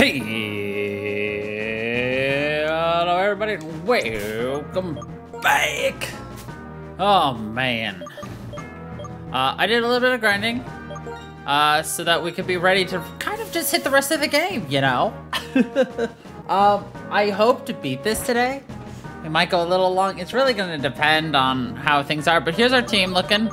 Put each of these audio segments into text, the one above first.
Hey, hello everybody, welcome back. Oh man, uh, I did a little bit of grinding, uh, so that we could be ready to kind of just hit the rest of the game, you know. um, I hope to beat this today. It might go a little long. It's really gonna depend on how things are. But here's our team looking.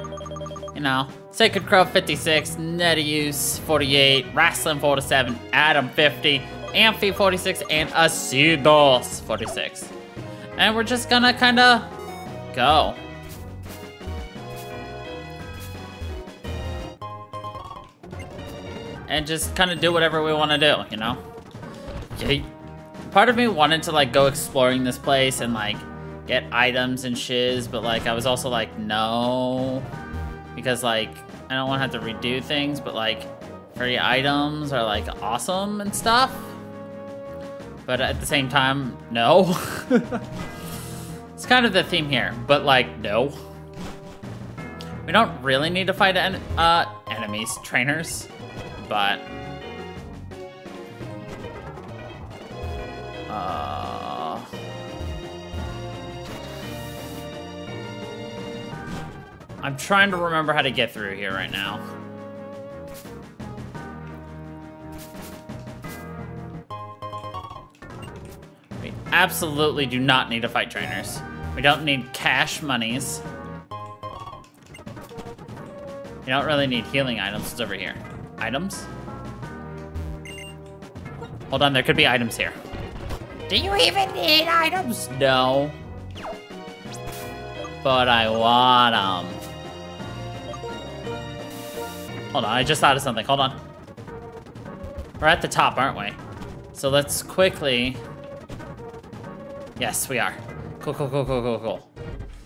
You know, Sacred Crow 56, Netius 48, Wrestling 47, Adam 50, Amphi 46, and Acidos 46. And we're just gonna kinda go. And just kind of do whatever we want to do, you know? Part of me wanted to like go exploring this place and like get items and shiz, but like I was also like, no. Because like, I don't want to have to redo things, but like, free items are like awesome and stuff. But at the same time, no. it's kind of the theme here, but like, no. We don't really need to fight en uh, enemies, trainers, but... Uh... I'm trying to remember how to get through here right now. We absolutely do not need to fight trainers. We don't need cash monies. We don't really need healing items. It's over here. Items? Hold on, there could be items here. Do you even need items? No. But I want them. Hold on, I just thought of something. Hold on. We're at the top, aren't we? So let's quickly... Yes, we are. Cool, cool, cool, cool, cool, cool.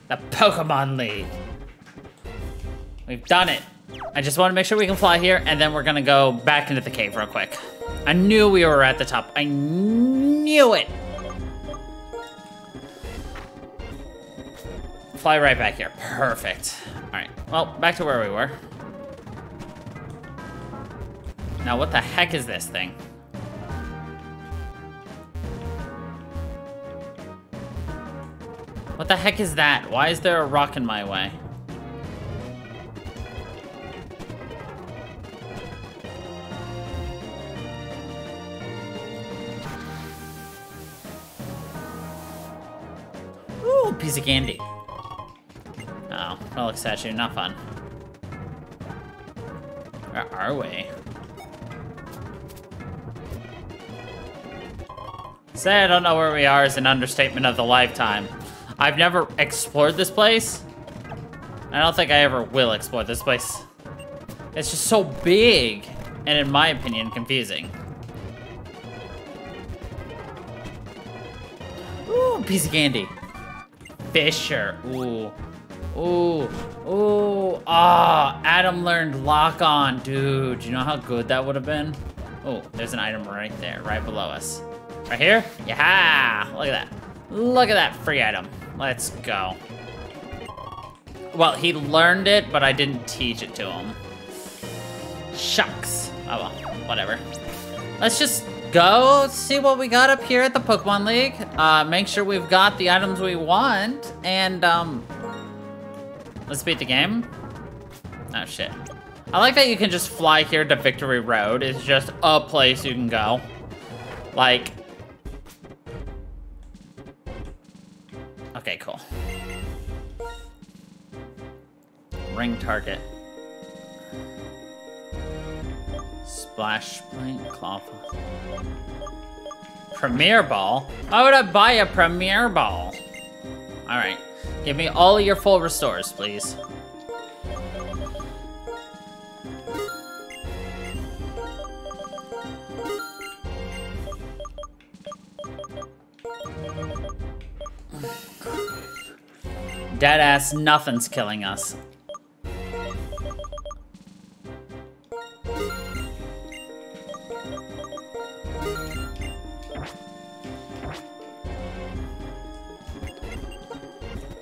The Pokemon League. We've done it. I just want to make sure we can fly here, and then we're gonna go back into the cave real quick. I knew we were at the top. I knew it. Fly right back here. Perfect. All right. Well, back to where we were. Now, what the heck is this thing? What the heck is that? Why is there a rock in my way? Ooh, piece of candy. Oh, relic statue, not fun. Where are we? Say I don't know where we are is an understatement of the lifetime. I've never explored this place. I don't think I ever will explore this place. It's just so big, and in my opinion, confusing. Ooh, piece of candy. Fisher. Ooh. Ooh. Ooh. Ah, Adam learned lock on. Dude, you know how good that would have been? Oh, there's an item right there, right below us. Right here? Yeah! Look at that. Look at that free item. Let's go. Well, he learned it, but I didn't teach it to him. Shucks. Oh well, whatever. Let's just go see what we got up here at the Pokemon League. Uh, make sure we've got the items we want, and um, let's beat the game. Oh shit. I like that you can just fly here to Victory Road. It's just a place you can go. Like, Okay, cool. Ring target. Splash point, cloth. Premier ball? Why would I buy a premier ball? Alright. Give me all your full restores, please. Deadass nothing's killing us.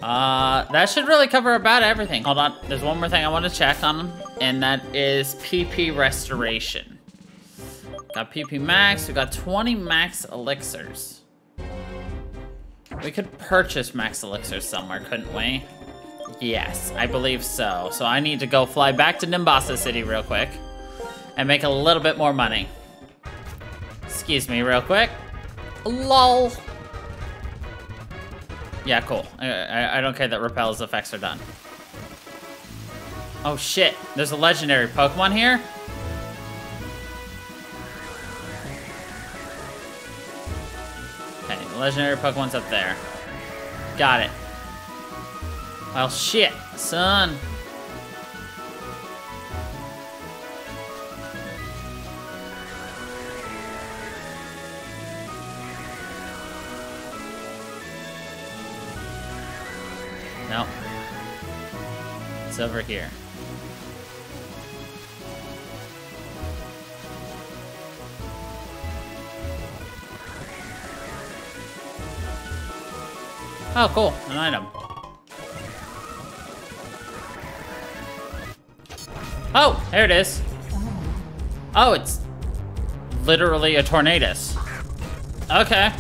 Uh, that should really cover about everything. Hold on, there's one more thing I want to check on, and that is PP restoration. Got PP max. We got 20 max elixirs. We could purchase max Elixir somewhere, couldn't we? Yes, I believe so. So I need to go fly back to Nimbasa City real quick and make a little bit more money. Excuse me real quick. LOL. Yeah, cool. I, I, I don't care that Repel's effects are done. Oh shit, there's a legendary Pokemon here? Legendary Pokemon's up there. Got it. Well, shit, son. No. It's over here. Oh, cool. An item. Oh, there it is. Oh, it's literally a Tornadus. Okay.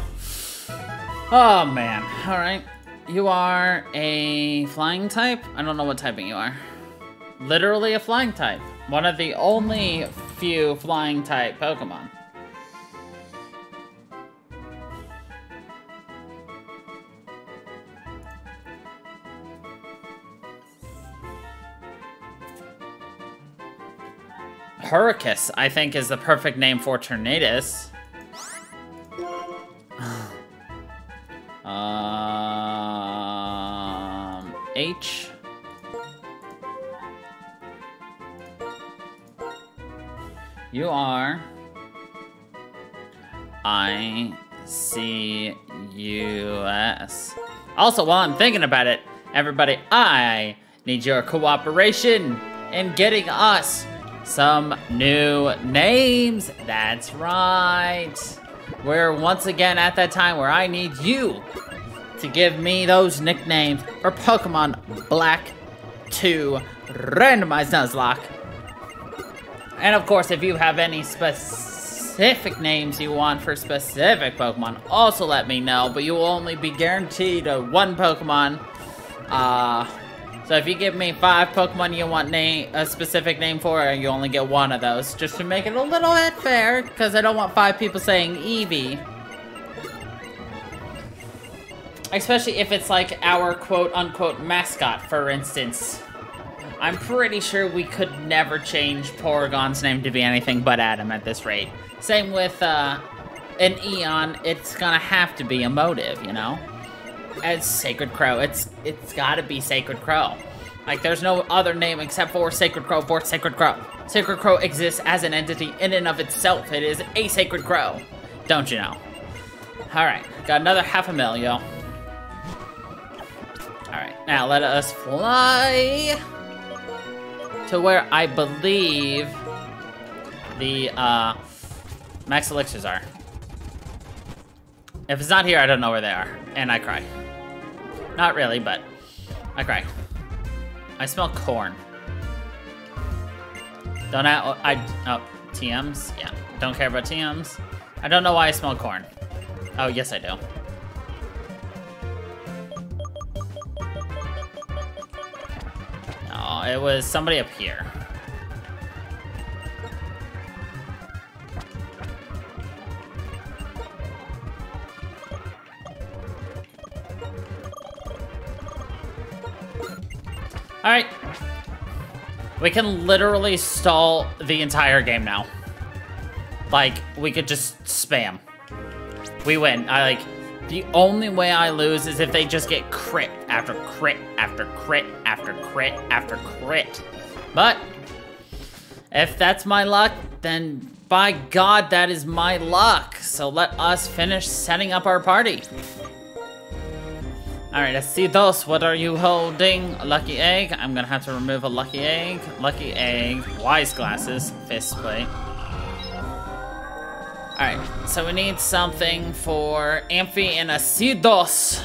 oh man. Alright. You are a flying type? I don't know what typing you are. Literally a flying type. One of the only few flying type Pokemon. Hurricus, I think, is the perfect name for Tornadus. You are I C U S. Also, while I'm thinking about it, everybody, I need your cooperation in getting us some new names. That's right. We're once again at that time where I need you to give me those nicknames for Pokemon Black 2 Randomized Nuzlocke. And of course, if you have any specific names you want for specific Pokemon, also let me know, but you will only be guaranteed a one Pokemon. Uh, so if you give me five Pokemon you want name a specific name for, you only get one of those, just to make it a little bit fair, because I don't want five people saying Eevee. Especially if it's like our quote-unquote mascot, for instance. I'm pretty sure we could never change Porygon's name to be anything but Adam at this rate. Same with uh, an Eon, it's gonna have to be a motive, you know? As Sacred Crow. It's it's gotta be Sacred Crow. Like there's no other name except for Sacred Crow for Sacred Crow. Sacred Crow exists as an entity in and of itself. It is a Sacred Crow. Don't you know? Alright, got another half a mil, yo. Alright, now let us fly to where I believe the uh, max elixirs are. If it's not here, I don't know where they are, and I cry. Not really, but I cry. I smell corn. Don't I, I, oh, TMs? Yeah, don't care about TMs. I don't know why I smell corn. Oh, yes I do. No, it was somebody up here. Alright. We can literally stall the entire game now. Like, we could just spam. We win. I like, the only way I lose is if they just get crit after crit after crit after crit after crit. But, if that's my luck, then by God, that is my luck. So let us finish setting up our party. Alright, those. What are you holding? A lucky egg. I'm gonna have to remove a lucky egg. Lucky egg. Wise glasses. Fist plate. Alright, so we need something for Amphi and Acidos.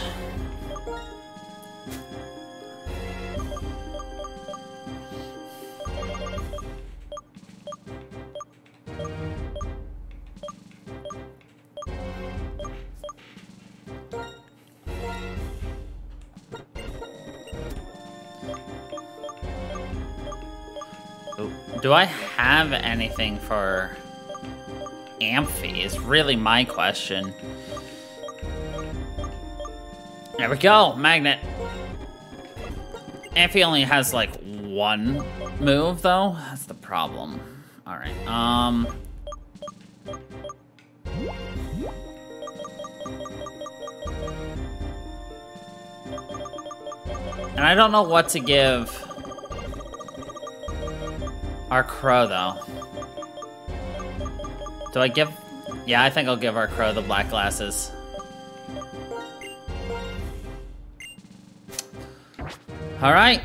Do I have anything for Amphi is really my question. There we go, Magnet. Amphi only has like one move though. That's the problem. Alright, um... And I don't know what to give our crow though. Do I give... Yeah, I think I'll give our crow the black glasses. Alright.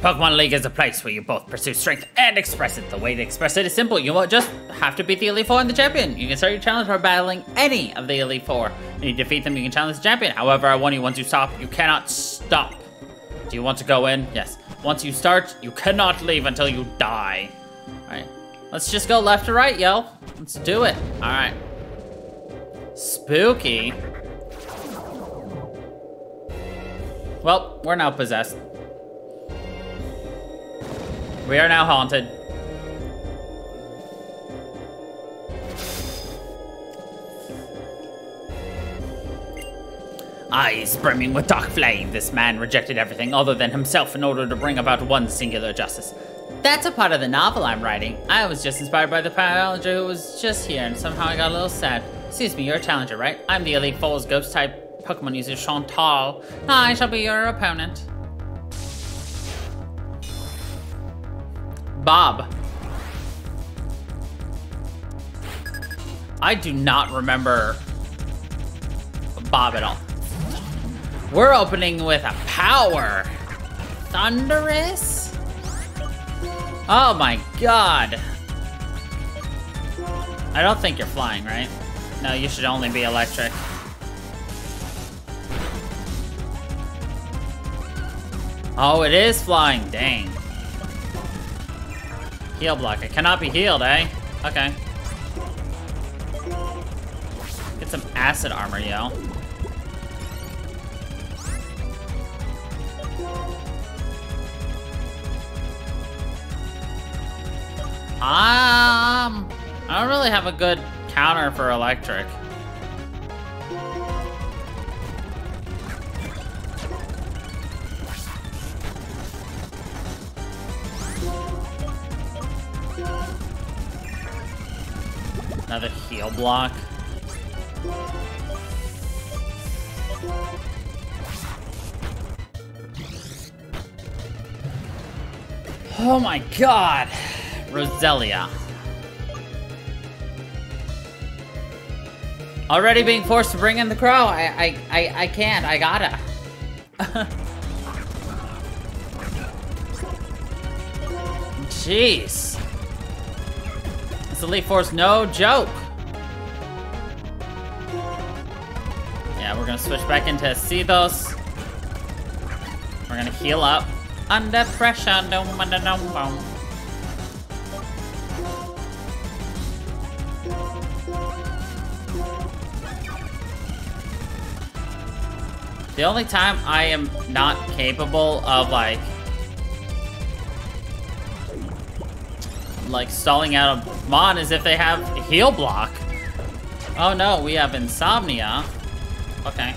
Pokemon League is a place where you both pursue strength and express it. The way to express it is simple. You won't just have to beat the Elite Four and the champion. You can start your challenge by battling any of the Elite Four. You defeat them, you can challenge the champion. However, I warn you, once you stop, you cannot stop. Do you want to go in? Yes. Once you start, you cannot leave until you die. Alright. Let's just go left to right, yo. Let's do it. Alright. Spooky. Well, we're now possessed. We are now haunted. Eyes brimming with dark flame, this man rejected everything other than himself in order to bring about one singular justice. That's a part of the novel I'm writing. I was just inspired by the challenger who was just here, and somehow I got a little sad. Excuse me, you're a challenger, right? I'm the Elite Four's ghost-type Pokemon user, Shauntal. I shall be your opponent. Bob. I do not remember Bob at all. We're opening with a power. Thundurus? Oh my god. I don't think you're flying, right? No, you should only be electric. Oh, it is flying. Dang. Heal block. It cannot be healed, eh? Okay. Get some acid armor, yo. Um, I don't really have a good counter for electric. Another heal block. Oh my god. Roselia. Already being forced to bring in the crow. I, I, I, I can't. I gotta. Jeez. This Elite Force, no joke. Yeah, we're gonna switch back into Acidos. We're gonna heal up. Under pressure, dum, dum, dum, dum. The only time I am not capable of, like... Like, stalling out a Mon is if they have heal block. Oh no, we have Insomnia. Okay.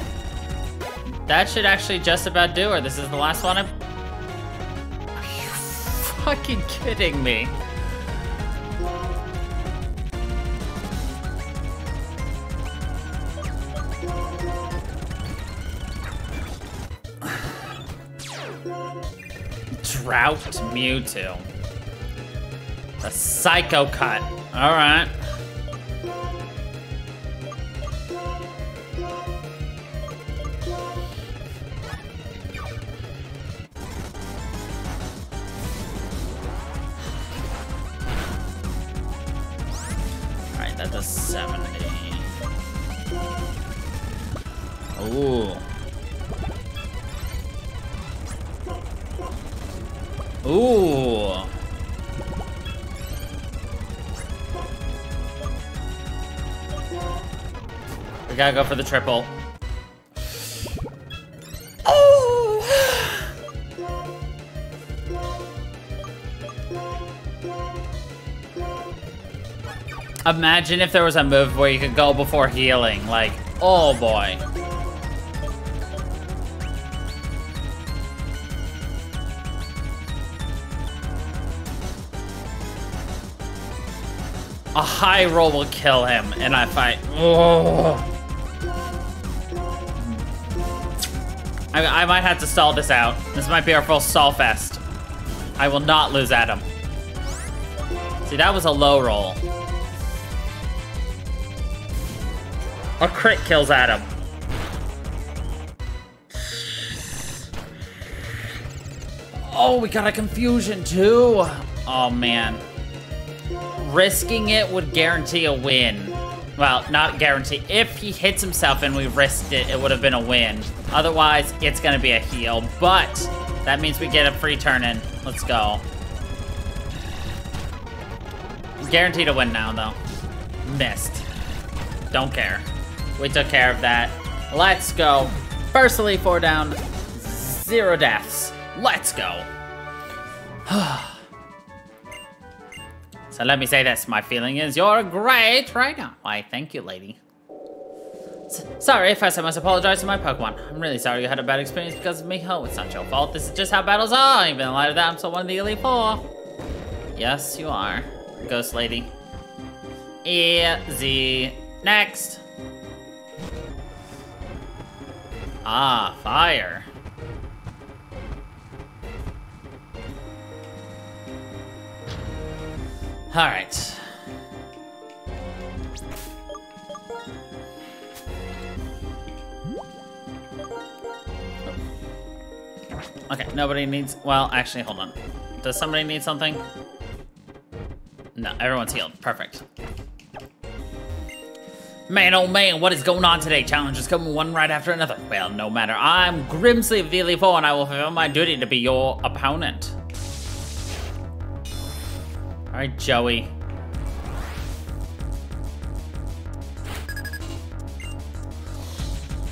That should actually just about do her. This is the last one I'm... Are you fucking kidding me? Drought Mewtwo. A Psycho Cut. Alright. Gotta go for the triple. Oh. Imagine if there was a move where you could go before healing. Like, oh boy. A high roll will kill him, and I fight. Oh. I, I might have to stall this out. This might be our full stall fest. I will not lose Adam. See, that was a low roll. A crit kills Adam. Oh, we got a confusion too. Oh man. Risking it would guarantee a win. Well, not guarantee. If he hits himself and we risked it, it would have been a win. Otherwise, it's gonna be a heal. But that means we get a free turn in. Let's go. Guaranteed to win now, though. Missed. Don't care. We took care of that. Let's go. First Elite Four down. Zero deaths. Let's go. so let me say this. My feeling is you're great right now. Why, thank you, lady. Sorry, first I must apologize to my Pokemon. I'm really sorry you had a bad experience because of me. Oh, it's not your fault. This is just how battles are. Even in light of that, I'm still one of the Elite Four. Yes, you are. Ghost Lady. Easy. Next. Ah, fire. Alright. Okay, nobody needs... Well, actually, hold on. Does somebody need something? No, everyone's healed. Perfect. Man, oh man, what is going on today? Challenges coming one right after another. Well, no matter. I'm Grimsley of the Elite Four, and I will fulfill my duty to be your opponent. Alright, Joey.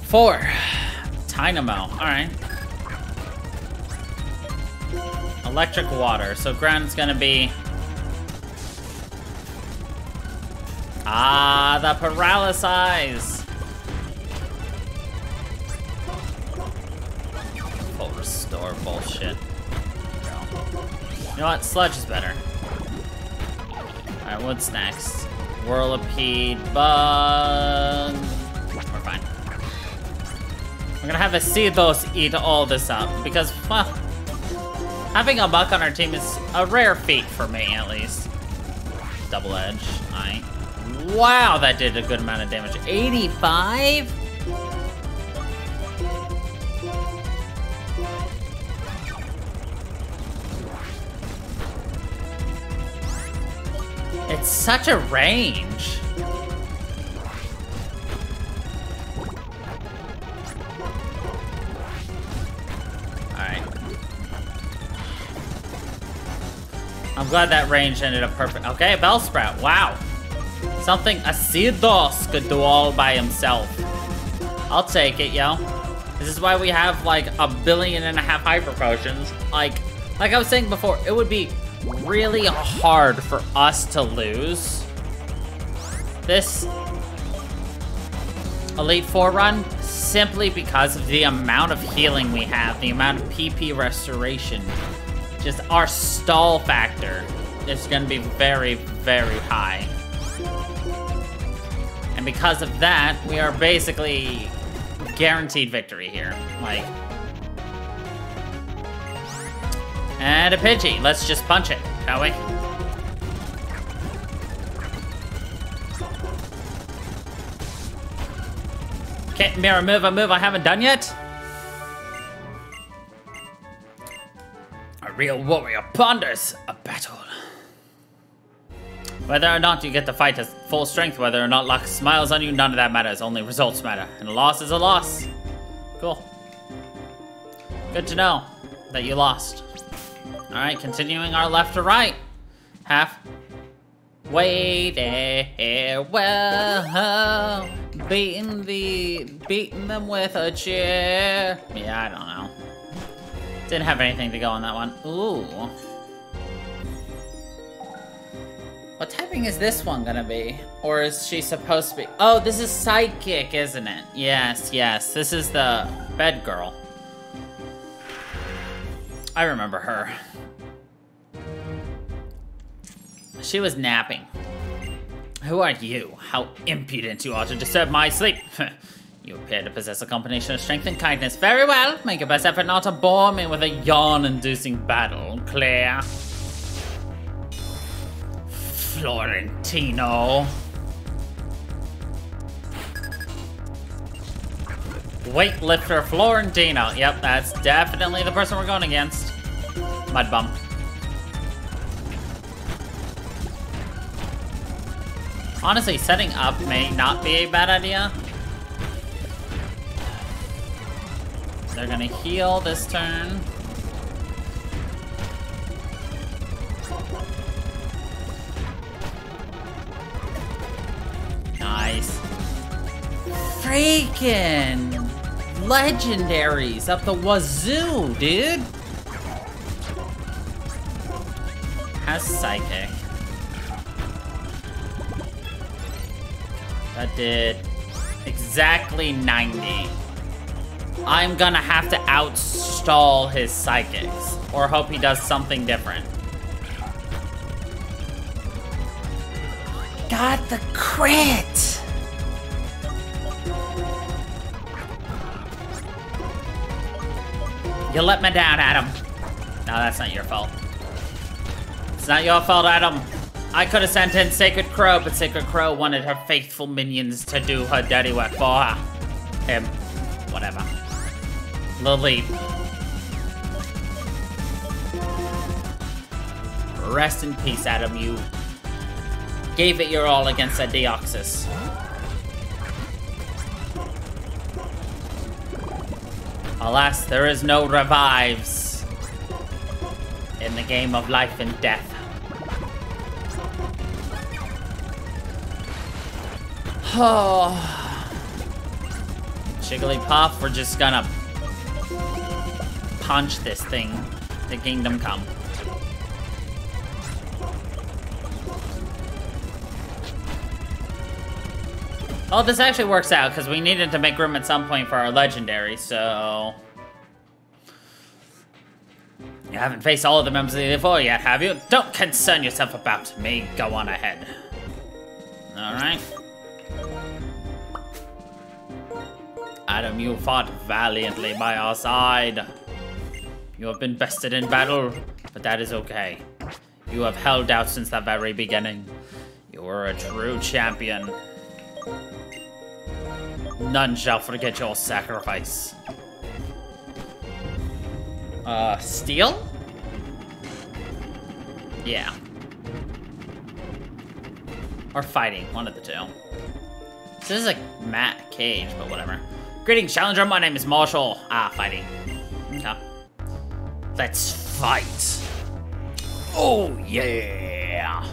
Four. Tynamo. Alright. Electric water. So ground's gonna be Ah, the paralysis! Full restore bullshit. You know what? Sludge is better. Alright, what's next? Whirlipede, bug. We're fine. We're gonna have Acidos eat all this up because, well, having a buck on our team is a rare feat for me, at least. Double edge, I. Wow, that did a good amount of damage. 85? It's such a range. I'm glad that range ended up perfect. Okay, Bellsprout. Wow. Something Acidos could do all by himself. I'll take it, yo. This is why we have like a billion and a half hyper potions. Like, like I was saying before, it would be really hard for us to lose this Elite Four run simply because of the amount of healing we have, the amount of PP restoration. Just our stall factor is going to be very, very high. And because of that, we are basically guaranteed victory here. Like... And a Pidgey. Let's just punch it, shall we? Okay, mirror move, a move I haven't done yet. Real warrior ponders a battle. Whether or not you get to fight at full strength, whether or not luck smiles on you, none of that matters. Only results matter. And a loss is a loss. Cool. Good to know that you lost. Alright, continuing our left to right. Half. Way there, eh, eh, well, beating the, beating them with a chair. Yeah, I don't know. Didn't have anything to go on that one. Ooh. What typing is this one gonna be? Or is she supposed to be? Oh, this is Psychic, isn't it? Yes, yes. This is the bed girl. I remember her. She was napping. Who are you? How impudent you are to disturb my sleep. you appear to possess a combination of strength and kindness. Very well. Make your best effort not to bore me with a yawn-inducing battle. Clear. Florentino. Weightlifter Florentino. Yep, that's definitely the person we're going against. Mud bump. Honestly, setting up may not be a bad idea. They're gonna heal this turn. Nice. Freaking legendaries up the wazoo, dude. Has psychic. That did exactly 90. I'm gonna have to outstall his psychics, or hope he does something different. Got the crit! You let me down, Adam. No, that's not your fault. It's not your fault, Adam. I could have sent in Sacred Crow, but Sacred Crow wanted her faithful minions to do her dirty work for her. Him. Whatever. Lily. Rest in peace, Adam. You gave it your all against a Deoxys. Alas, there is no revives in the game of life and death. Oh. Jigglypuff, we're just gonna punch this thing The Kingdom Come. Oh, this actually works out, because we needed to make room at some point for our legendary, so... You haven't faced all of the members of the four yet, have you? Don't concern yourself about me. Go on ahead. Alright. Adam, you fought valiantly by our side. You have been bested in battle, but that is okay. You have held out since the very beginning. You are a true champion. None shall forget your sacrifice. Uh, steel? Yeah. Or fighting, one of the two. This is like Matt Cage, but whatever. Greetings, Challenger. My name is Marshal. Ah, fighting. Okay. Let's fight. Oh, yeah.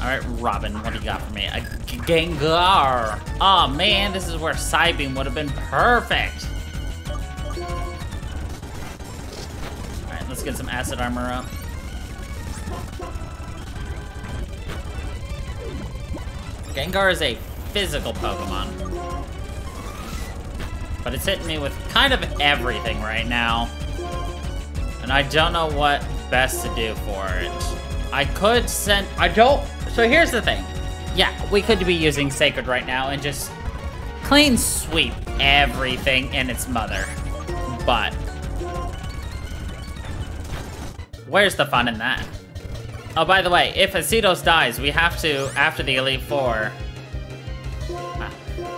Alright, Robin, what do you got for me? A Gengar. Oh man, this is where Psybeam would have been perfect. Alright, let's get some acid armor up. Gengar is a physical Pokemon. But it's hitting me with kind of everything right now. And I don't know what best to do for it. I could send... I don't... So here's the thing. Yeah, we could be using Sacred right now and just clean sweep everything in its mother. But... Where's the fun in that? Oh, by the way, if Acidos dies, we have to, after the Elite Four,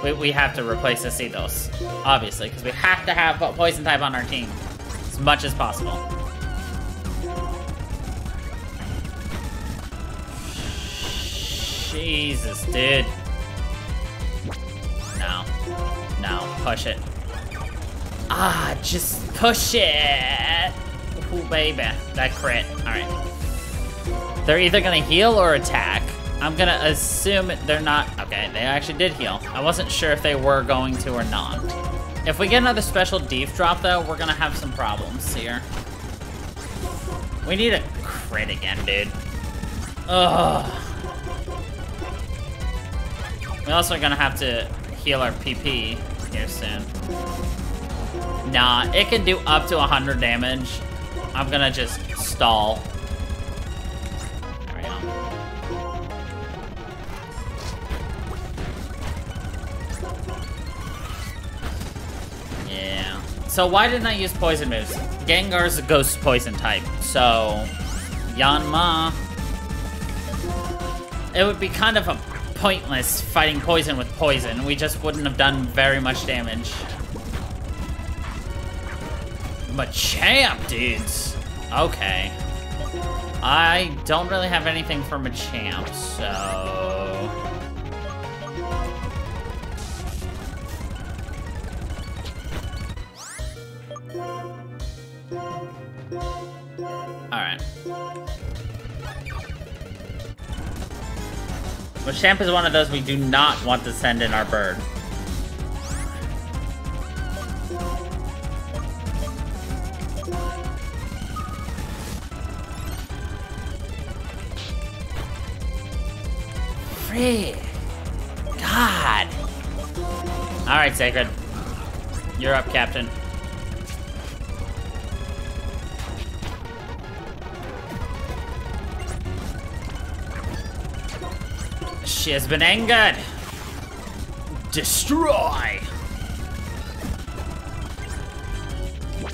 we, we have to replace Acidos, obviously, because we have to have Poison type on our team as much as possible. Jesus, dude. No. No, push it. Ah, just push it! Ooh, baby. That crit. Alright. They're either gonna heal or attack. I'm gonna assume they're not... Okay, they actually did heal. I wasn't sure if they were going to or not. If we get another special deep drop, though, we're gonna have some problems here. We need a crit again, dude. Ugh. We're also gonna have to heal our PP here soon. Nah, it can do up to 100 damage. I'm gonna just stall. There we go. So why didn't I use poison moves? Gengar's a ghost poison type, so Yanma. It would be kind of a pointless fighting poison with poison. We just wouldn't have done very much damage. Machamp, dudes. Okay. I don't really have anything for Machamp, so... Machamp is one of those we do not want to send in our bird. Free. God. Alright, Sacred. You're up, Captain. She has been angered. Destroy.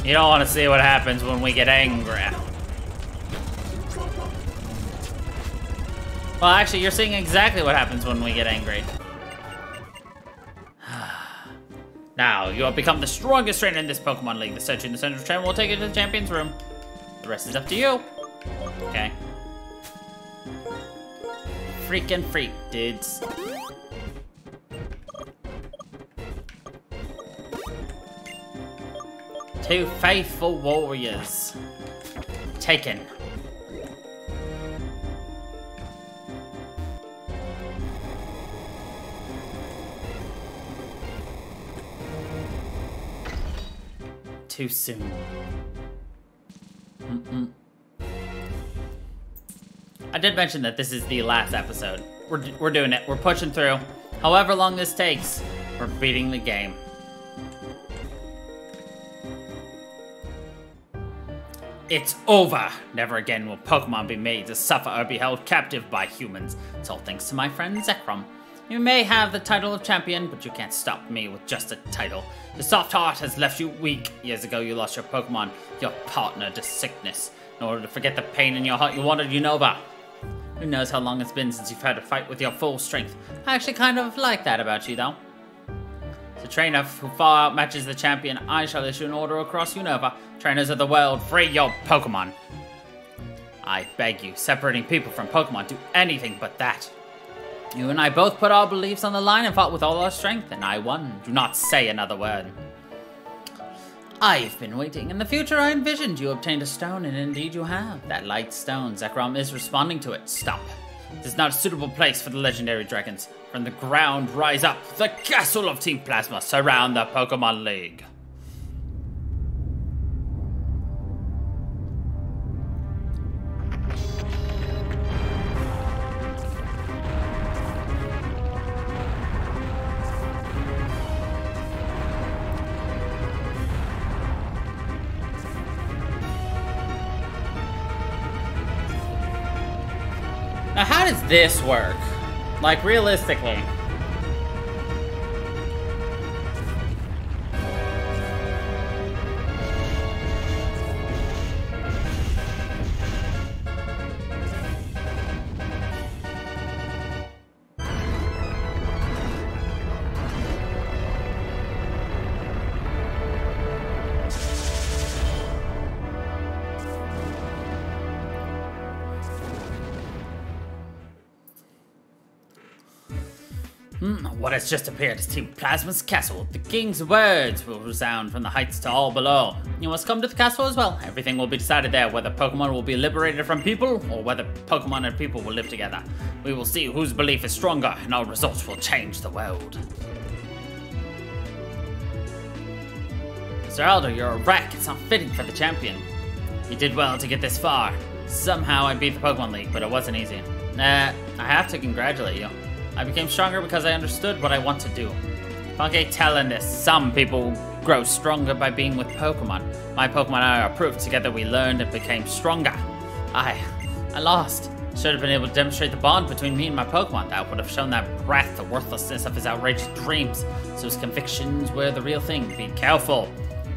You don't want to see what happens when we get angry. Well, actually, you're seeing exactly what happens when we get angry. now, you have become the strongest trainer in this Pokemon League. The statue in the center of trainer will take you to the champion's room. The rest is up to you. Freaking freak, dudes. Two faithful warriors. Taken. Too soon. I did mention that this is the last episode. We're, we're doing it. We're pushing through. However long this takes, we're beating the game. It's over! Never again will Pokemon be made to suffer or be held captive by humans. It's all thanks to my friend Zekrom. You may have the title of champion, but you can't stop me with just a title. Your soft heart has left you weak. Years ago, you lost your Pokemon, your partner to sickness. In order to forget the pain in your heart, you wanted Unova. Who knows how long it's been since you've had to fight with your full strength. I actually kind of like that about you, though. The trainer who far outmatches the champion, I shall issue an order across Unova. Trainers of the world, free your Pokemon. I beg you, separating people from Pokemon, do anything but that. You and I both put our beliefs on the line and fought with all our strength, and I won. Do not say another word. I've been waiting. In the future, I envisioned you obtained a stone, and indeed you have. That light stone, Zekrom is responding to it. Stop. This is not a suitable place for the legendary dragons. From the ground, rise up. The castle of Team Plasma surround the Pokemon League. Now, how does this work? Like, realistically. Has just appeared is Team Plasma's castle. The king's words will resound from the heights to all below. You must come to the castle as well. Everything will be decided there, whether Pokemon will be liberated from people, or whether Pokemon and people will live together. We will see whose belief is stronger, and our results will change the world. Mr. Alder, you're a wreck. It's not fitting for the champion. You did well to get this far. Somehow I beat the Pokemon League, but it wasn't easy. Nah, I have to congratulate you. I became stronger because I understood what I want to do. Funke telling this, some people grow stronger by being with Pokemon. My Pokemon and I are proof. Together we learned and became stronger. I, I lost. Should have been able to demonstrate the bond between me and my Pokemon. That would have shown that brat the worthlessness of his outrageous dreams. So his convictions were the real thing. Be careful.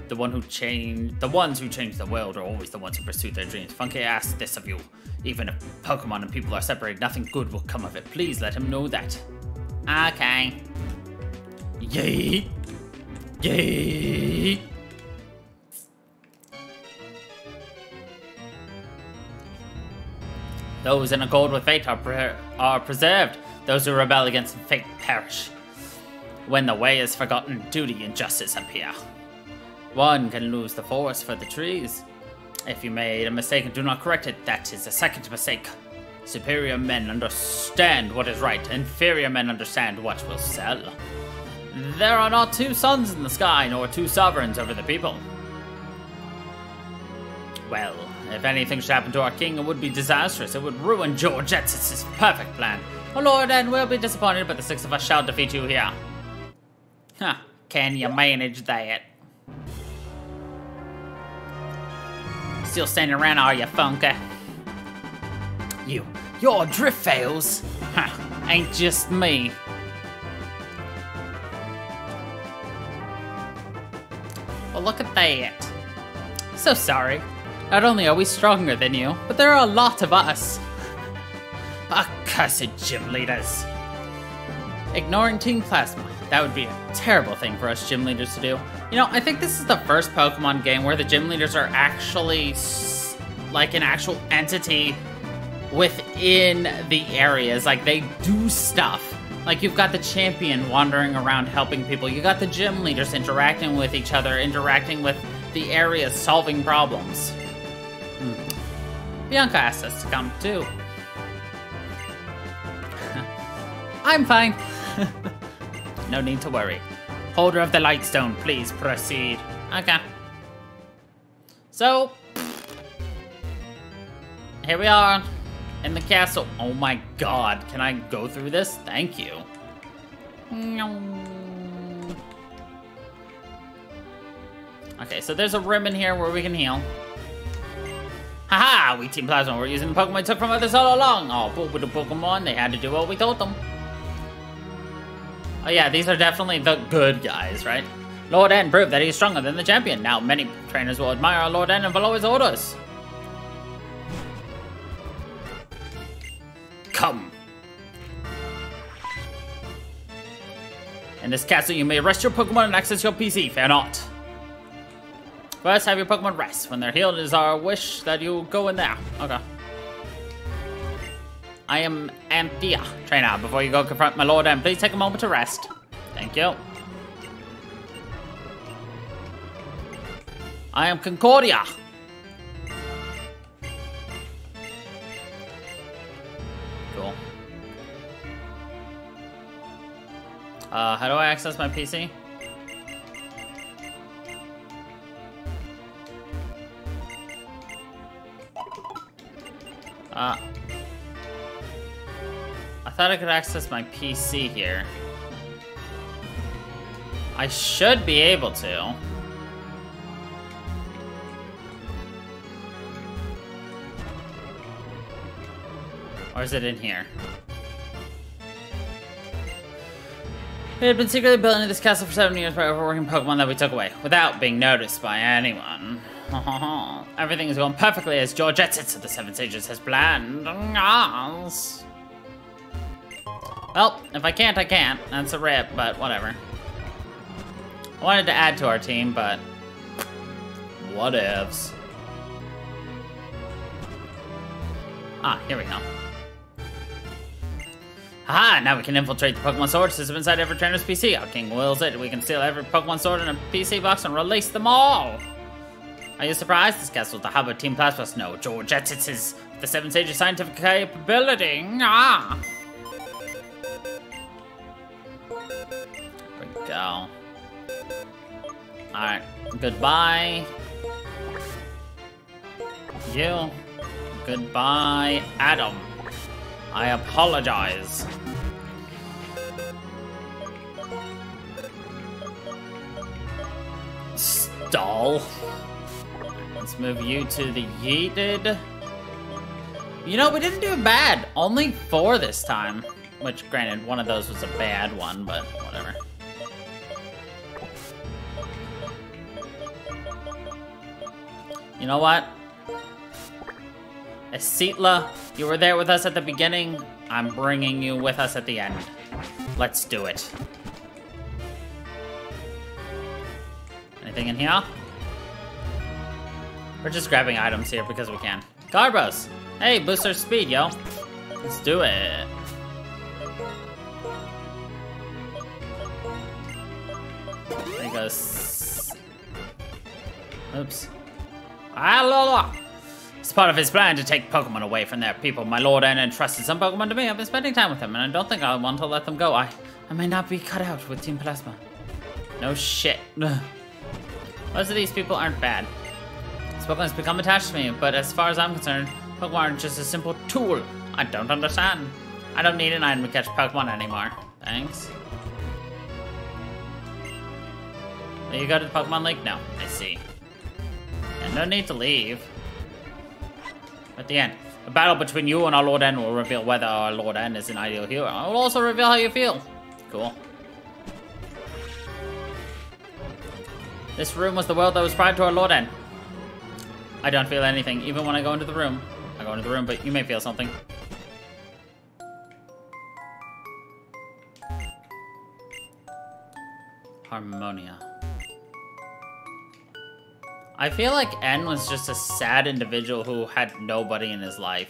The one who changed, the ones who change the world are always the ones who pursue their dreams. Funke asked this of you. Even if Pokemon and people are separated, nothing good will come of it. Please let him know that. Okay. Yay! Yay! Those in accord with fate are, pre are preserved. Those who rebel against fate perish. When the way is forgotten, duty and justice appear. One can lose the forest for the trees. If you made a mistake and do not correct it, that is a second mistake. Superior men understand what is right, inferior men understand what will sell. There are not two suns in the sky, nor two sovereigns over the people. Well, if anything should happen to our king, it would be disastrous. It would ruin Georgette's perfect plan. Oh lord, and we'll be disappointed, but the six of us shall defeat you here. Huh, can you manage that? Still standing around, are you, Funker? Eh? You, your drift fails? Huh, ain't just me. Well, look at that. So sorry. Not only are we stronger than you, but there are a lot of us. Accursed gym leaders. Ignoring Team Plasma. That would be a terrible thing for us gym leaders to do. You know, I think this is the first Pokemon game where the gym leaders are actually like an actual entity within the areas. Like they do stuff. Like you've got the champion wandering around helping people. You got the gym leaders interacting with each other, interacting with the areas, solving problems. Hmm. Bianca asked us to come too. I'm fine. no need to worry. Holder of the Lightstone, please proceed. Okay. So, here we are in the castle. Oh my god, can I go through this? Thank you. Okay, so there's a room in here where we can heal. Haha, we Team Plasma We're using the Pokemon took from others all along. Oh, but with the Pokemon, they had to do what we told them. Oh yeah, these are definitely the good guys, right? Lord N proved that he's stronger than the champion. Now many trainers will admire Lord N and follow his orders. Come. In this castle, you may rest your Pokemon and access your PC. Fear not. First, have your Pokemon rest. When they're healed, it is our wish that you go in there. Okay. I am Anthea. Trainer, before you go confront my lord and please take a moment to rest. Thank you. I am Concordia. Cool. Uh, how do I access my PC? Uh, thought I could access my PC here. I should be able to. Or is it in here? We had been secretly building this castle for seven years by overworking Pokemon that we took away, without being noticed by anyone. Everything is going perfectly as Georgette of the Seven Sages has planned. Well, if I can't, I can't. That's a rip, but whatever. I wanted to add to our team, but... Whatevs. Ah, here we go. Ah, now we can infiltrate the Pokemon Storage System inside every trainer's PC. Our King wills it. We can steal every Pokemon Sword in a PC box and release them all. Are you surprised? This castle the hub of Team Plasma Snow. George it's his the Seven Sages scientific capability. Ah. Alright. Goodbye. You. Goodbye, Adam. I apologize. Stall. Let's move you to the yeeted. You know, we didn't do bad. Only four this time. Which, granted, one of those was a bad one, but You know what? Esitla, you were there with us at the beginning. I'm bringing you with us at the end. Let's do it. Anything in here? We're just grabbing items here because we can. Garbos! Hey, boost our speed, yo. Let's do it. There he goes. Oops. Alola! It's part of his plan to take Pokemon away from their people. My Lord and entrusted some Pokemon to me. I've been spending time with them, and I don't think I want to let them go. I, I may not be cut out with Team Plasma. No shit. Most of these people aren't bad. This Pokemon has become attached to me, but as far as I'm concerned, Pokemon are just a simple tool. I don't understand. I don't need an item to catch Pokemon anymore. Thanks. You go to the Pokemon Lake? No, I see. No need to leave. At the end, a battle between you and our Lord N will reveal whether our Lord N is an ideal hero. It will also reveal how you feel. Cool. This room was the world that was prior to our Lord N. I don't feel anything, even when I go into the room. I go into the room, but you may feel something. Harmonia. I feel like N was just a sad individual who had nobody in his life.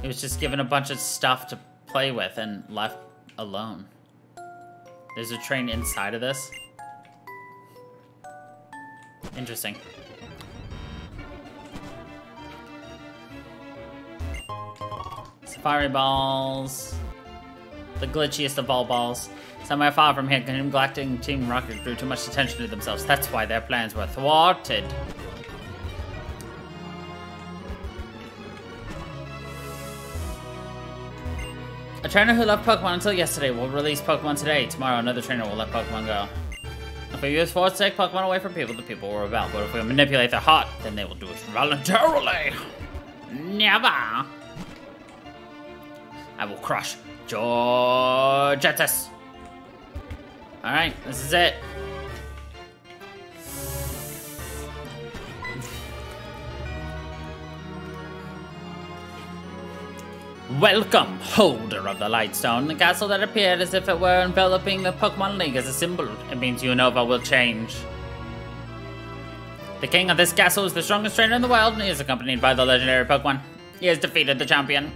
He was just given a bunch of stuff to play with and left alone. There's a train inside of this. Interesting. Safari balls. The glitchiest of all balls. Somewhere far from here, Galactic Team Rocket drew too much attention to themselves. That's why their plans were thwarted. A trainer who loved Pokemon until yesterday will release Pokemon today. Tomorrow, another trainer will let Pokemon go. If we use force to take Pokemon away from people, the people will rebel. But if we manipulate their heart, then they will do it voluntarily. Never. I will crush Georgetus. Alright, this is it. Welcome, holder of the Lightstone, the castle that appeared as if it were enveloping the Pokemon League as a symbol. It means Unova will change. The king of this castle is the strongest trainer in the world, and he is accompanied by the legendary Pokemon. He has defeated the champion.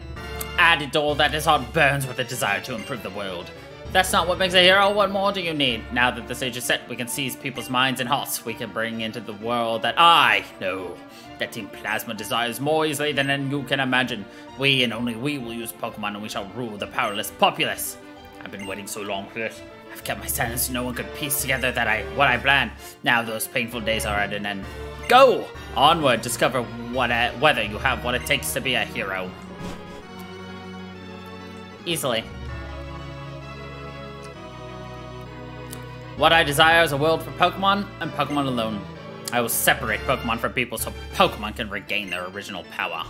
Added to all that, his heart burns with a desire to improve the world. That's not what makes a hero. What more do you need? Now that the stage is set, we can seize people's minds and hearts. We can bring into the world that I know. That Team Plasma desires more easily than you can imagine. We and only we will use Pokemon and we shall rule the powerless populace. I've been waiting so long for this. I've kept my silence no one could piece together that I what I planned. Now those painful days are at an end. Go! Onward, discover what whether you have what it takes to be a hero. Easily. What I desire is a world for Pokemon and Pokemon alone. I will separate Pokemon from people so Pokemon can regain their original power.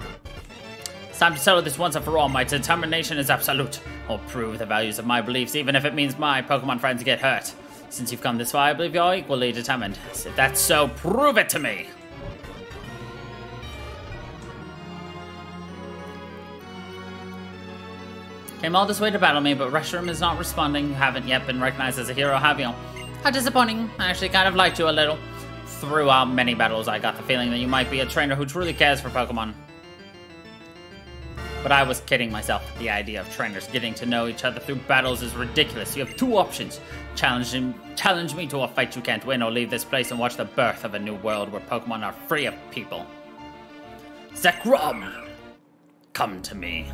It's time to settle this once and for all. My determination is absolute. I'll prove the values of my beliefs, even if it means my Pokemon friends get hurt. Since you've come this far, I believe you're equally determined. If that's so, prove it to me! Came all this way to battle me, but Reshiram is not responding. You haven't yet been recognized as a hero, have you? How disappointing. I actually kind of liked you a little. Throughout many battles, I got the feeling that you might be a trainer who truly cares for Pokemon. But I was kidding myself. The idea of trainers getting to know each other through battles is ridiculous. You have two options. Challenge, him, challenge me to a fight you can't win, or leave this place and watch the birth of a new world where Pokemon are free of people. Zekrom! Come to me.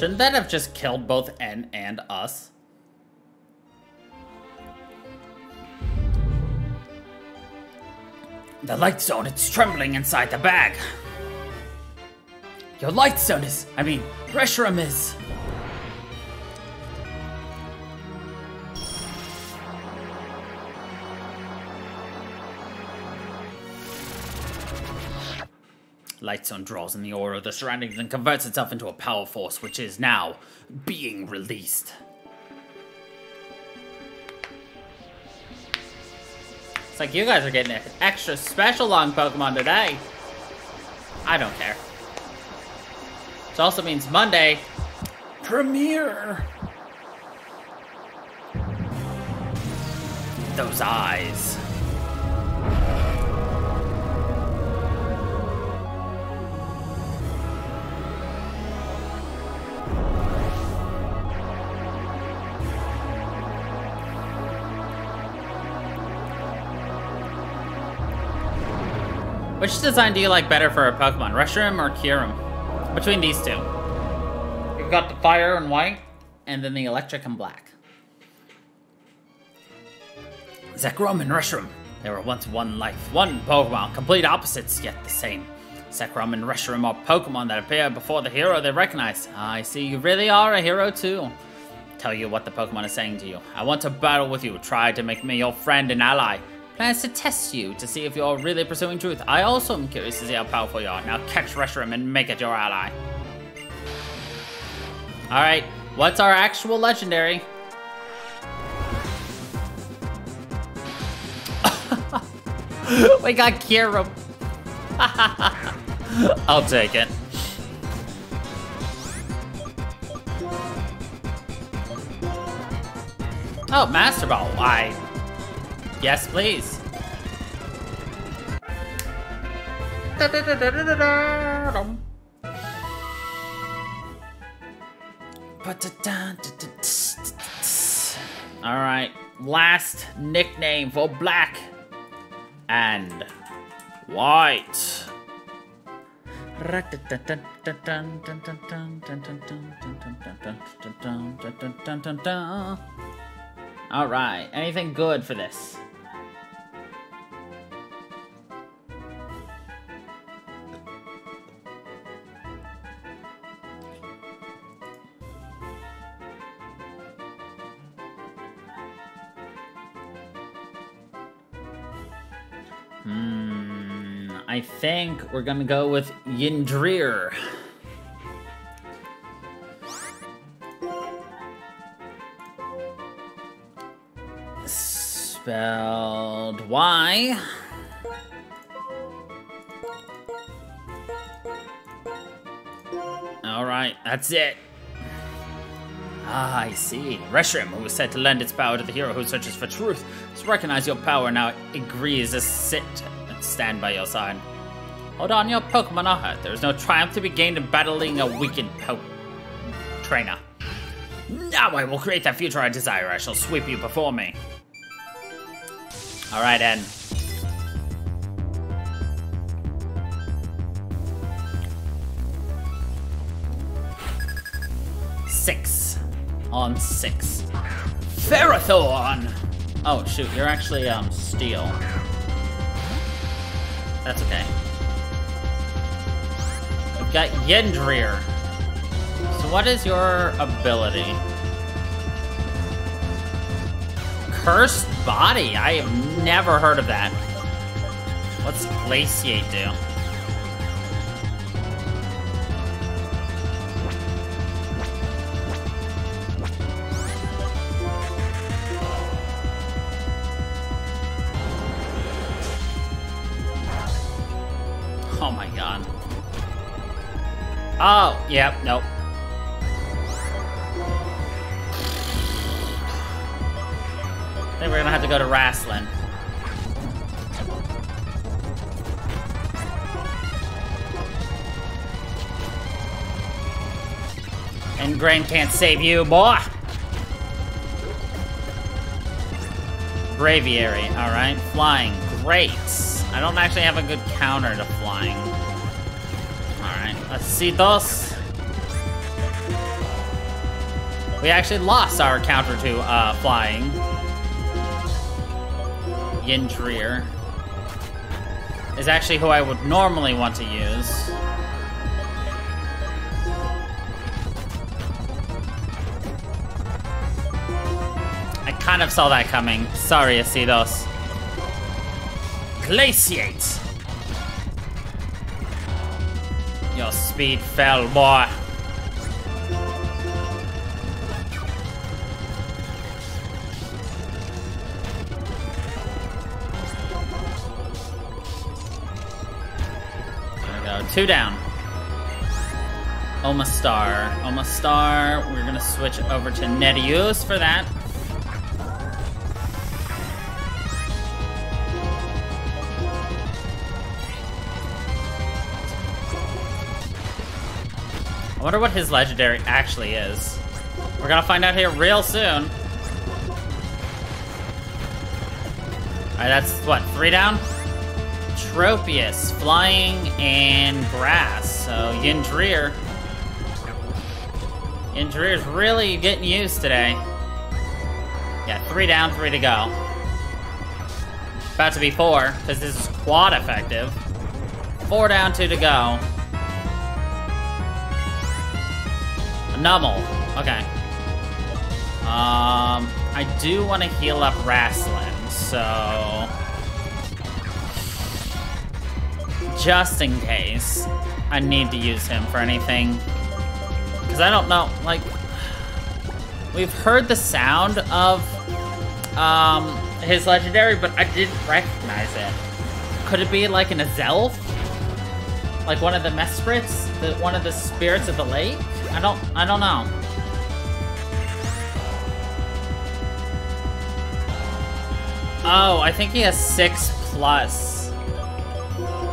Shouldn't that have just killed both N and us? The Lightstone, it's trembling inside the bag. Your Lightstone is, I mean, Reshiram is. Lightstone draws in the aura of the surroundings and converts itself into a power force, which is now being released. It's like you guys are getting an extra special long Pokemon today. I don't care. It also means Monday, premiere. Those eyes. Which design do you like better for a Pokemon, Reshiram or Kyurem? Between these two. You've got the fire and white, and then the electric and black. Zekrom and Reshiram. They were once one life, one Pokemon, complete opposites, yet the same. Zekrom and Reshiram are Pokemon that appear before the hero they recognize. I see you really are a hero too. Tell you what the Pokemon is saying to you. I want to battle with you. Try to make me your friend and ally plans to test you to see if you're really pursuing truth. I also am curious to see how powerful you are. Now catch Reshiram and make it your ally. Alright, what's our actual legendary? we got Kyurem. I'll take it. Oh, Master Ball. Why? Yes, please. Alright, last nickname for black and white. Alright, anything good for this? I think we're gonna go with Yndrir. Spelled Y. Alright, that's it. Ah, I see. Reshiram, who was said to lend its power to the hero who searches for truth, has recognized your power now agrees to sit and stand by your side. Hold on, your Pokemon are hurt. There is no triumph to be gained in battling a weakened po trainer. Now I will create that future I desire. I shall sweep you before me. Alright, N. Six. On six. Ferrothorn! Oh, shoot, you're actually, um, steel. That's okay got Yndrir. So what is your ability? Cursed body. I have never heard of that. What's glaciate do? Oh, yep, nope. I think we're gonna have to go to Rasslin. And Grain can't save you, boy! Braviary, alright. Flying, great. I don't actually have a good counter to flying. Those. We actually lost our counter to uh, flying. Yindrir is actually who I would normally want to use. I kind of saw that coming. Sorry, Acidos. Glaciate! Speed fell, boy. There we go. Two down. Omastar. Omastar. We're gonna switch over to Nedius for that. Wonder what his legendary actually is. We're gonna find out here real soon. Alright, that's what, three down? Tropius, flying and grass. So Yindrir. Yindrir's really getting used today. Yeah, three down, three to go. About to be four, because this is quad effective. Four down, two to go. Numel. Okay. Um, I do want to heal up Rasslin, so... Just in case, I need to use him for anything. Because I don't know, like... We've heard the sound of um, his legendary, but I didn't recognize it. Could it be like an Azelf? Like one of the Mesprits? The, one of the spirits of the lake? I don't, I don't know. Oh, I think he has six plus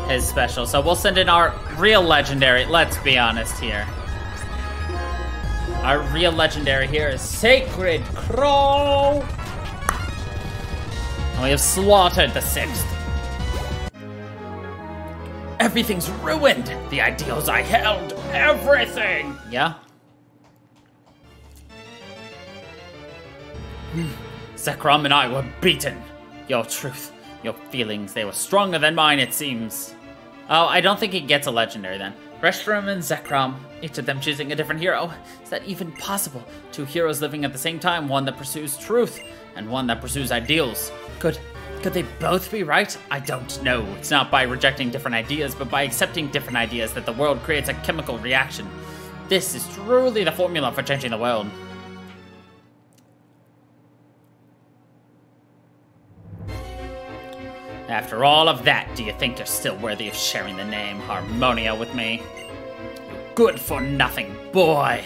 his special. So we'll send in our real legendary. Let's be honest here. Our real legendary here is Sacred Crow. And we have slaughtered the sixth. Everything's ruined. The ideals I held. Everything. Yeah. Hmm. Zekrom and I were beaten. Your truth, your feelings, they were stronger than mine, it seems. Oh, I don't think he gets a legendary then. Reshiram and Zekrom, each of them choosing a different hero. Is that even possible? Two heroes living at the same time, one that pursues truth, and one that pursues ideals. Could could they both be right? I don't know. It's not by rejecting different ideas, but by accepting different ideas that the world creates a chemical reaction. This is truly the formula for changing the world. After all of that, do you think you're still worthy of sharing the name Harmonia with me? Good for nothing boy!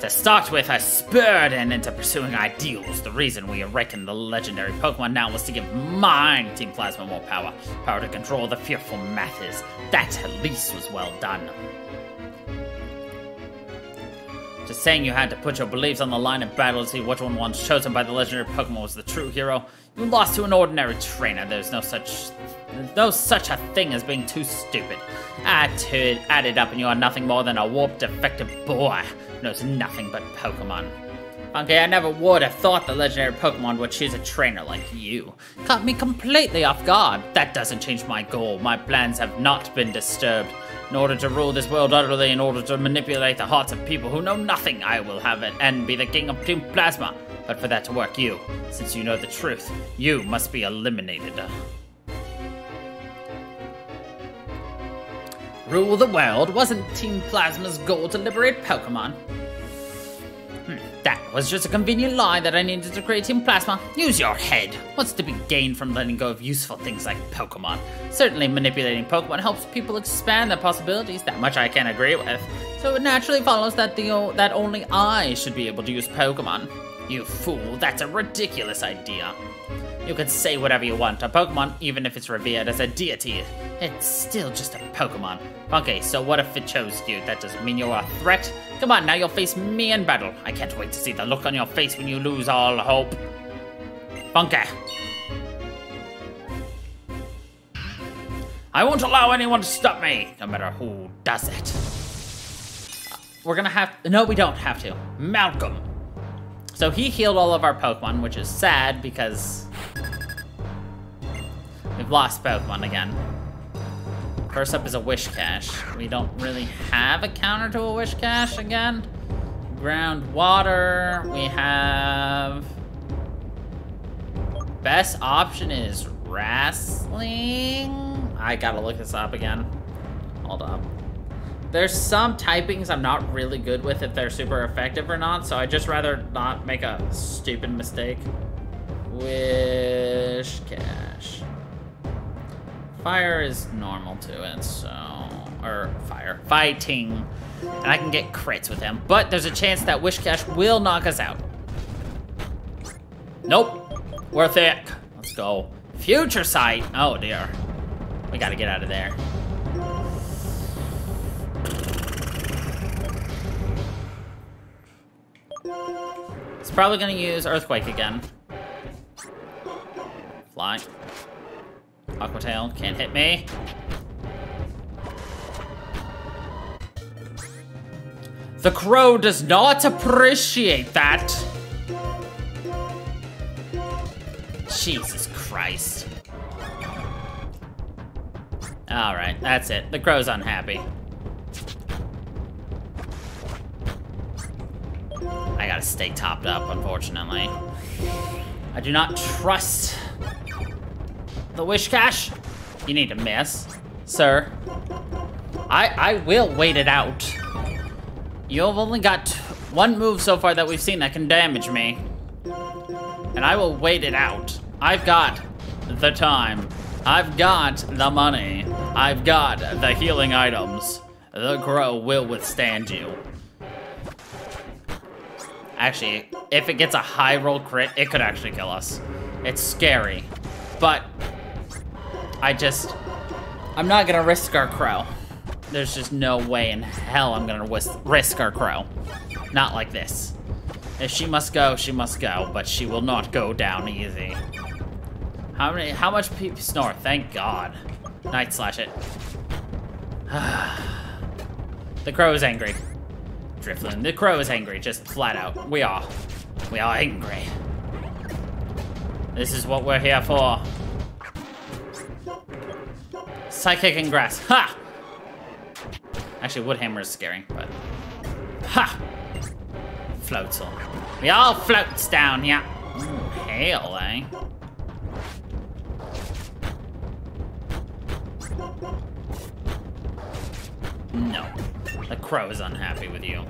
To start with, I spurred in into pursuing ideals. The reason we awakened the legendary Pokemon now was to give mine Team Plasma more power. Power to control the fearful masses. That at least was well done. Just saying you had to put your beliefs on the line in battle to see which one once chosen by the legendary Pokemon was the true hero. Lost to an ordinary trainer. There's no such no such a thing as being too stupid. Add to it, add it up and you are nothing more than a warped, defective boy knows nothing but Pokemon. Okay, I never would have thought the legendary Pokemon would choose a trainer like you. Caught me completely off guard. That doesn't change my goal. My plans have not been disturbed. In order to rule this world utterly, in order to manipulate the hearts of people who know nothing, I will have it and be the king of Team Plasma. But for that to work, you, since you know the truth, you must be eliminated. Rule the world wasn't Team Plasma's goal to liberate Pokemon. Hmm, that was just a convenient lie that I needed to create Team Plasma. Use your head. What's to be gained from letting go of useful things like Pokemon? Certainly manipulating Pokemon helps people expand their possibilities, that much I can agree with. So it naturally follows that the that only I should be able to use Pokemon. You fool, that's a ridiculous idea. You can say whatever you want. A Pokemon, even if it's revered as a deity, it's still just a Pokemon. Okay, so what if it chose you? That doesn't mean you're a threat. Come on, now you'll face me in battle. I can't wait to see the look on your face when you lose all hope. Funky. I won't allow anyone to stop me, no matter who does it. We're gonna have, no we don't have to. Malcolm. So he healed all of our Pokemon, which is sad because we've lost Pokemon again. First up is a Whiscash. We don't really have a counter to a Whiscash again. Ground water. We have... Best option is Rasslin. I gotta look this up again. Hold up. There's some typings I'm not really good with if they're super effective or not, so I just rather not make a stupid mistake. Whiscash. Fire is normal to it, so... Or fire. Fighting. And I can get crits with him. But there's a chance that Whiscash will knock us out. Nope. Worth it. Let's go. Future Sight. Oh, dear. We gotta get out of there. Probably gonna use Earthquake again. Fly. Aqua Tail can't hit me. The crow does not appreciate that. Jesus Christ. Alright, that's it. The crow's unhappy. I gotta stay topped up, unfortunately. I do not trust the Whiscash. You need to miss, sir. I I will wait it out. You've only got one move so far that we've seen that can damage me. And I will wait it out. I've got the time. I've got the money. I've got the healing items. The crow will withstand you. Actually, if it gets a high roll crit, it could actually kill us. It's scary. But I just, I'm not gonna risk our crow. There's just no way in hell I'm gonna risk our crow. Not like this. If she must go, she must go, but she will not go down easy. How many, how much snore? Thank God. Night slash it. the crow is angry. Drifloon, the crow is angry, just flat out. We are. We are angry. This is what we're here for. Psychic and grass. Ha! Actually, wood hammer is scary, but... Ha! Floats on. We all floats down yeah. Ooh, hail, eh? No. The crow is unhappy with you.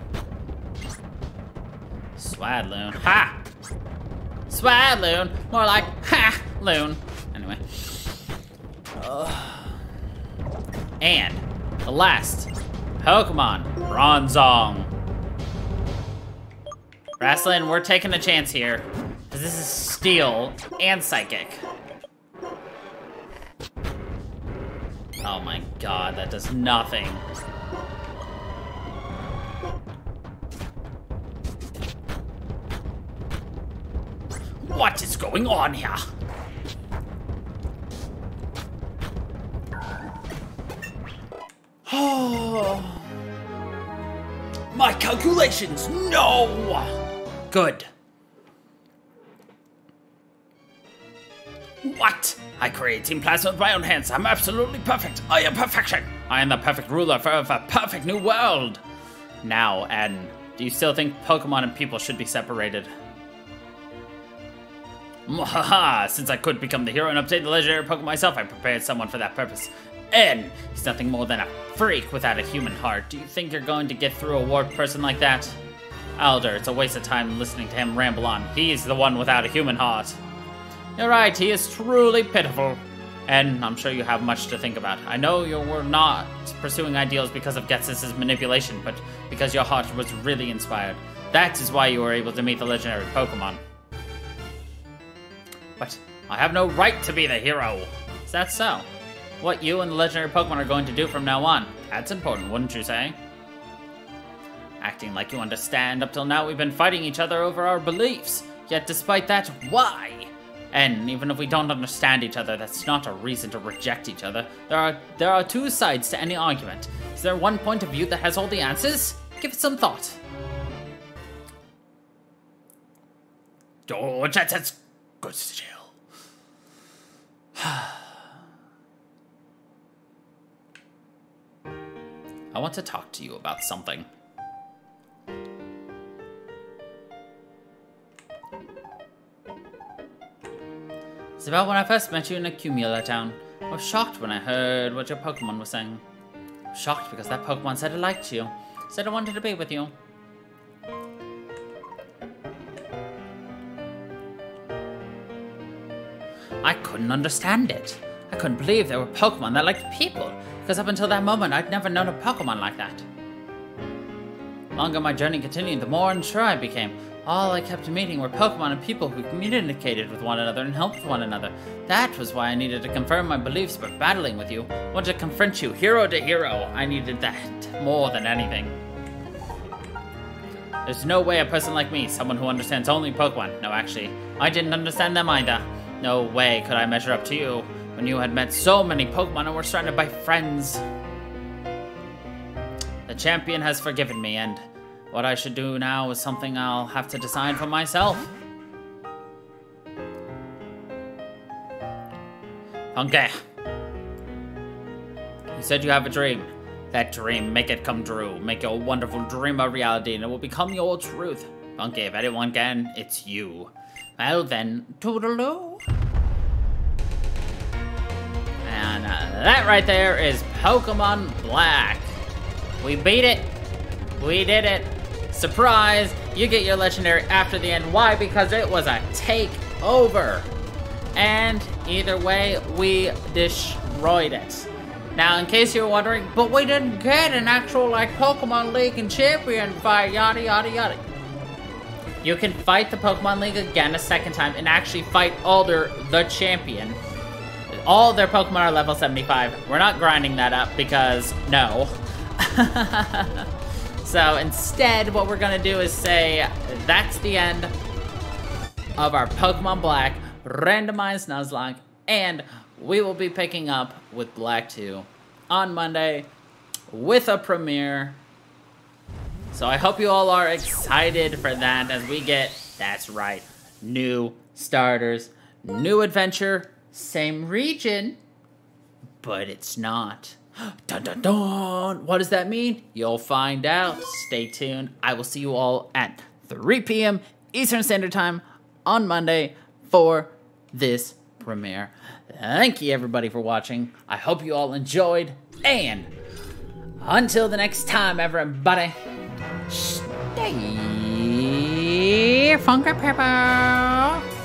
Swadloon. Ha! Swadloon! More like ha! Loon. Anyway. And the last Pokemon, Bronzong. Rasslin, we're taking a chance here. Because this is Steel and Psychic. Oh my god, that does nothing. Going on here? Oh. My calculations, no! Good. What? I create Team Plasma with my own hands. I'm absolutely perfect. I am perfection. I am the perfect ruler for a perfect new world. Now, Adden, do you still think Pokemon and people should be separated? Mwahaha! Since I could become the hero and obtain the legendary Pokemon myself, I prepared someone for that purpose. N! He's nothing more than a freak without a human heart. Do you think you're going to get through a warped person like that? Alder, it's a waste of time listening to him ramble on. He's the one without a human heart. You're right, he is truly pitiful. And I'm sure you have much to think about. I know you were not pursuing ideals because of Ghetsis' manipulation, but because your heart was really inspired. That is why you were able to meet the legendary Pokemon. But I have no right to be the hero. Is that so? What you and the legendary Pokemon are going to do from now on. That's important, wouldn't you say? Acting like you understand. Up till now, we've been fighting each other over our beliefs. Yet despite that, why? And even if we don't understand each other, that's not a reason to reject each other. There are there are two sides to any argument. Is there one point of view that has all the answers? Give it some thought. Oh, that's, that's good to jail. I want to talk to you about something. It's about when I first met you in Accumula Town. I was shocked when I heard what your Pokemon was saying. Shocked because that Pokemon said it liked you. Said it wanted to be with you. Couldn't understand it. I couldn't believe there were Pokemon that liked people, because up until that moment I'd never known a Pokemon like that. Longer my journey continued, the more unsure I became. All I kept meeting were Pokemon and people who communicated with one another and helped one another. That was why I needed to confirm my beliefs by battling with you. I wanted to confront you, hero to hero. I needed that more than anything. There's no way a person like me, someone who understands only Pokemon, no actually, I didn't understand them either. No way could I measure up to you when you had met so many Pokemon and were surrounded by friends. The champion has forgiven me and what I should do now is something I'll have to decide for myself. Okay. You said you have a dream. That dream, make it come true. Make your wonderful dream a reality and it will become your truth. Okay, if anyone can, it's you. Well then, toodaloo. That right there is Pokemon Black. We beat it. We did it. Surprise! You get your legendary after the end. Why? Because it was a takeover. And either way, we destroyed it. Now, in case you're wondering, but we didn't get an actual, like, Pokemon League and Champion fight, yada, yada, yada. You can fight the Pokemon League again a second time and actually fight Alder, the champion. All their Pokemon are level 75. We're not grinding that up because, no. So instead, what we're gonna do is say that's the end of our Pokemon Black randomized Nuzlocke, and we will be picking up with Black 2 on Monday with a premiere. So I hope you all are excited for that as we get, that's right, new starters, new adventure, same region, but it's not. Dun dun dun! What does that mean? You'll find out. Stay tuned. I will see you all at 3 p.m. Eastern Standard Time on Monday for this premiere. Thank you everybody for watching. I hope you all enjoyed. And until the next time, everybody, stay funky pepper.